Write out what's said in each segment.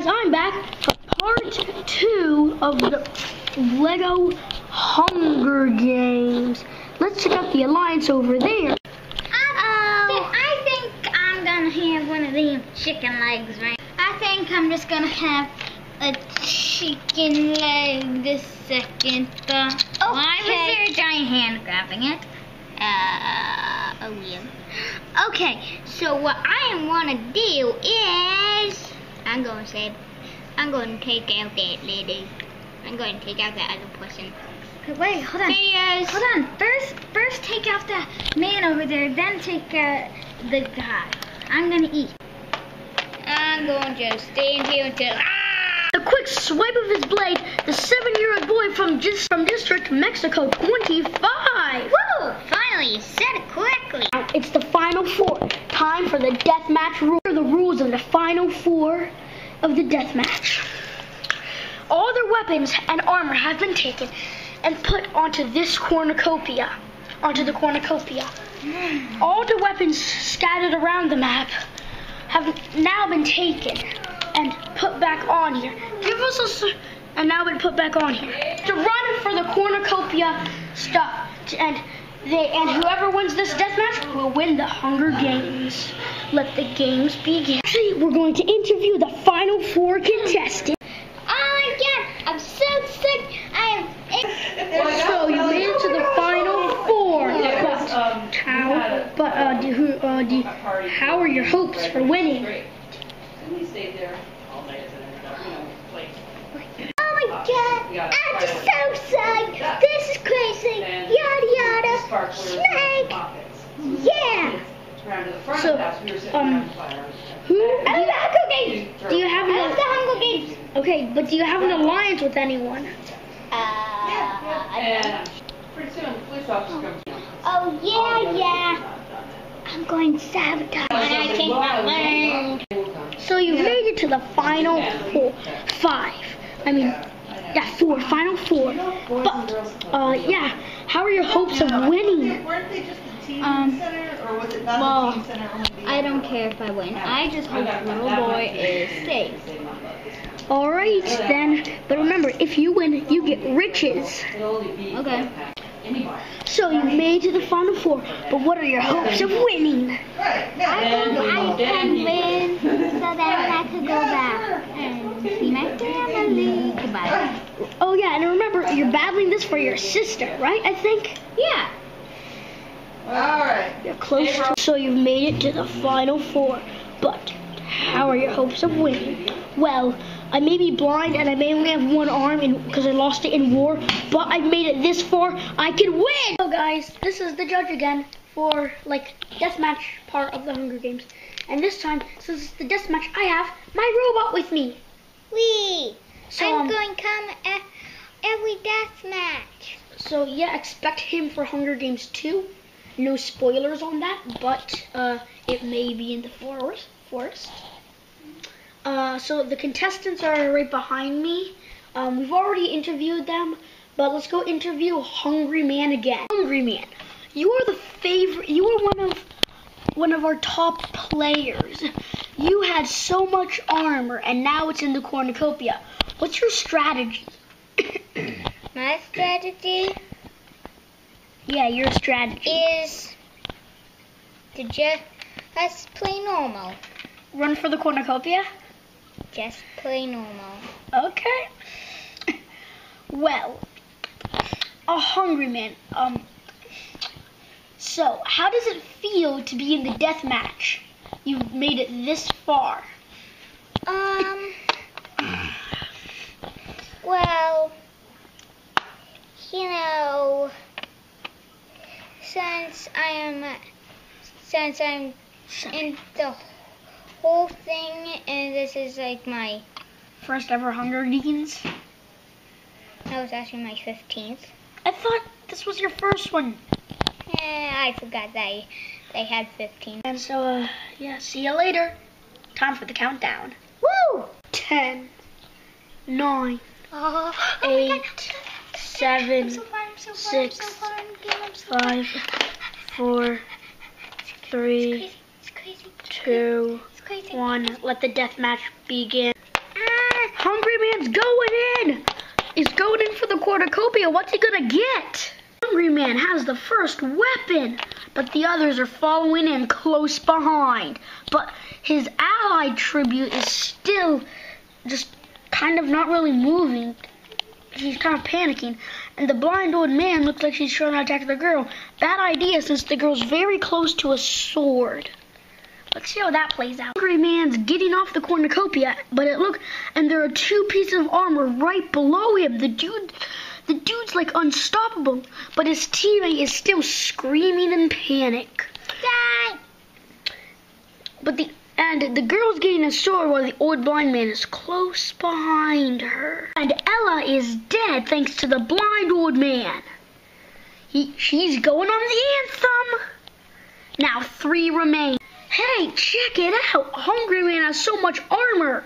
guys, I'm back for part two of the Lego Hunger Games. Let's check out the alliance over there. Oh, I think I'm gonna have one of them chicken legs, right? I think I'm just gonna have a chicken leg this second. Uh, Why was there a giant hand grabbing it? Uh, oh yeah. Okay, so what I want to do is, I'm going to say, I'm going to take out that lady. I'm going to take out that other person. Wait, hold on. Is. Hold on. First, first take out the man over there, then take uh, the guy. I'm gonna eat. I'm going to stand here until. Ah! A quick swipe of his blade, the seven-year-old boy from just from District Mexico 25. Woo! Finally, you said it correctly. It's the final four. Time for the death match rule. The rules of the final four of the death match. All their weapons and armor have been taken and put onto this cornucopia. Onto the cornucopia. All the weapons scattered around the map have now been taken and put back on here. Give us a and now been put back on here. To run for the cornucopia stuff. And they and whoever wins this death match will win the Hunger Games. Let the games begin. Actually, we're going to interview the final four contestants. Oh my god, I'm so sick. I am. So you made it to the final four. But um, how? But uh, do, who, uh, do, how are your hopes for winning? Great. And we stayed there all night and ended up, you know, playing. Oh my god, I'm just so psyched. This is crazy. Yada yada. Sparklers Snake. Yeah. Around to the front So, of the house, we were sitting um, around the fire. Who? I was the Hunger Games. Do you have I was the Hunger Games. okay? But do you have an alliance with anyone? Uh, yeah, I And uh, pretty soon, the police officer comes. Oh yeah, yeah. I'm going sabotage. And I think I learned. So you made it to the final four, five. I mean, yeah, four, final four. But uh, yeah, how are your hopes of winning? Weren't they just a teen Um, center, or was it not well, a teen center? I don't care if I win. I just hope the little boy is safe. All right then. But remember, if you win, you get riches. It'll only be. Okay. So you made it to the final four. But what are your hopes of winning? I hope I can win so that I could go back and see my family. Goodbye. Oh yeah, and remember, you're battling this for your sister, right? I think. Yeah. All right. You're close to. So you've made it to the final four. But how are your hopes of winning? Well, I may be blind and I may only have one arm because I lost it in war, but I've made it this far. I can win! So guys, this is the judge again for like deathmatch part of the Hunger Games. And this time, since it's the deathmatch, I have my robot with me. Wee. So, I'm um, going to come at every death match. So yeah, expect him for Hunger Games 2. No spoilers on that, but uh, it may be in the forest. Forest. Uh, so the contestants are right behind me. Um, we've already interviewed them, but let's go interview Hungry Man again. Hungry Man, you are the favorite. You are one of one of our top players. You had so much armor, and now it's in the cornucopia. What's your strategy? My strategy Yeah, your strategy. is to just play normal. Run for the cornucopia? Just play normal. Okay. Well, a hungry man. Um. So, how does it feel to be in the death match? You've made it this far. Um. Well, you know, since I am, since I'm in the whole thing, and this is like my, First ever Hunger Games. that was actually my 15th. I thought this was your first one. Eh, I forgot they they had 15. And so, uh, yeah. See you later. Time for the countdown. Woo! Ten, nine, Oh, eight, seven, I'm so fun, I'm so fun, six, so fun, I'm so five, four, three, It's crazy, it's crazy, it's crazy. one. Let the death match begin. Ah! Man's going in. He's going in for the cornucopia. What's he gonna get? Hungry Man has the first weapon, but the others are following in close behind. But his allied tribute is still just kind of not really moving. He's kind of panicking. And the blind old man looks like she's trying to attack the girl. Bad idea since the girl's very close to a sword. Let's see how that plays out. Hungry Man's getting off the cornucopia, but it look and there are two pieces of armor right below him. The dude the dude's like unstoppable, but his teammate is still screaming in panic. Die! But the and the girl's getting a sword while the old blind man is close behind her. And Ella is dead thanks to the blind old man. He she's going on the anthem. Now three remain. Hey, check it out! Hungry Man has so much armor.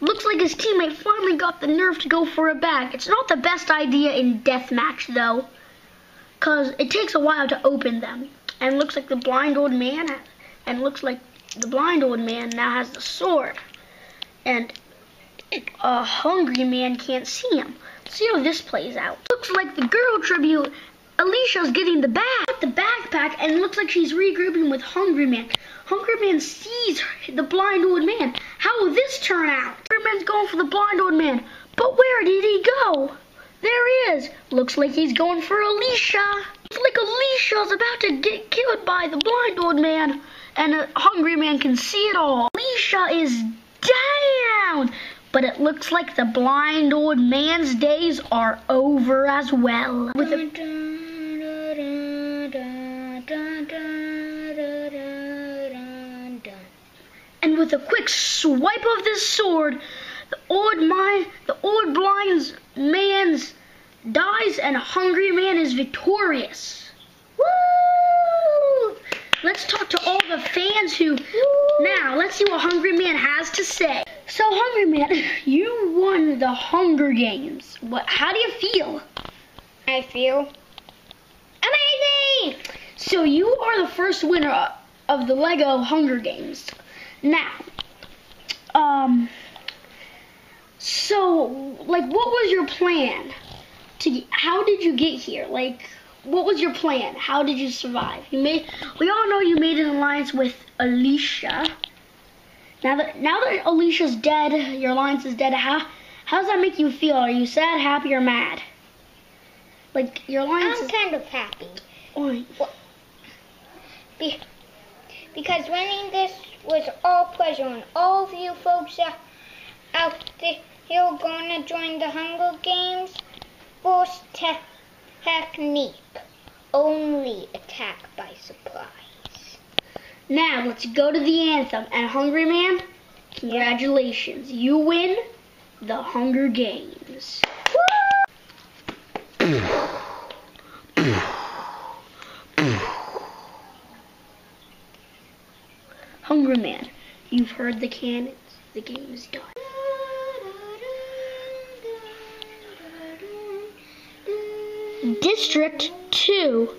Looks like his teammate finally got the nerve to go for a bag. It's not the best idea in deathmatch though, cause it takes a while to open them. And looks like the blind old man, and looks like the blind old man now has the sword, and a hungry man can't see him. Let's see how this plays out. Looks like the girl tribute. Alicia's getting the bag, the backpack, and looks like she's regrouping with Hungry Man. Hungry Man sees the blind old man. How will this turn out? Hungry Man's going for the blind old man, but where did he go? There he is. Looks like he's going for Alicia. It's like Alicia's about to get killed by the blind old man, and a hungry man can see it all. Alicia is down, but it looks like the blind old man's days are over as well. With a and with a quick swipe of this sword, the old man, the old blind man's dies, and a hungry man is victorious. Let's talk to all the fans who. Now, let's see what Hungry Man has to say. So, Hungry Man, you won the Hunger Games. What? How do you feel? I feel amazing! So, you are the first winner of the Lego Hunger Games. Now, um, so, like, what was your plan? To how did you get here? Like, what was your plan? How did you survive? You made. We all know you made an alliance with Alicia. Now that now that Alicia's dead, your alliance is dead. How how does that make you feel? Are you sad, happy, or mad? Like your alliance I'm is. kind of happy. Be- because winning this was all pleasure, and all of you folks out, out there you're going to join the Hunger Games, force te- technique, only attack by surprise. Now let's go to the anthem. And Hungry Man, congratulations, you win the Hunger Games. Hungry Man, you've heard the cannons. The game is done. District 2,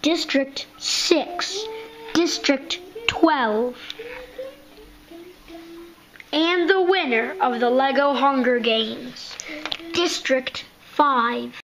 District 6, District 12. And the winner of the Lego Hunger Games, District 5.